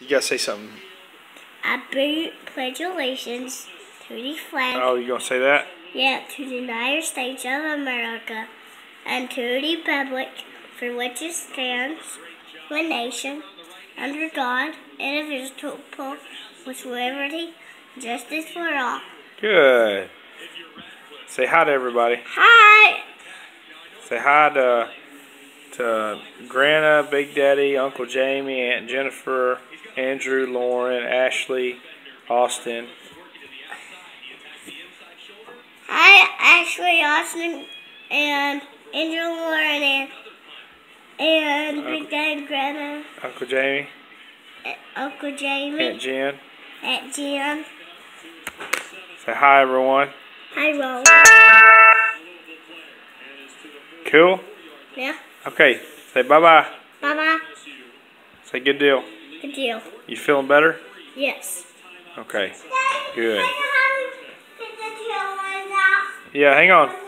You gotta say something. I bring pledulations to the flag. Oh, you gonna say that? Yeah, to the United States of America and to the republic for which it stands, one nation, under God, indivisible, with liberty and justice for all. Good. Say hi to everybody. Hi! Say hi to to Grandma, Big Daddy, Uncle Jamie, Aunt Jennifer, Andrew, Lauren, Ashley, Austin. Hi, Ashley, Austin, and Andrew, Lauren, and, and Big Daddy, Grandma, Uncle Jamie, Uncle Jamie, Aunt Jen. Aunt Jen. Say hi, everyone. Hi, Ron. Cool? Yeah. Okay. Say bye-bye. Bye-bye. Say good deal. Good deal. You feeling better? Yes. Okay. Good. Get the tail lines out. Yeah, hang on.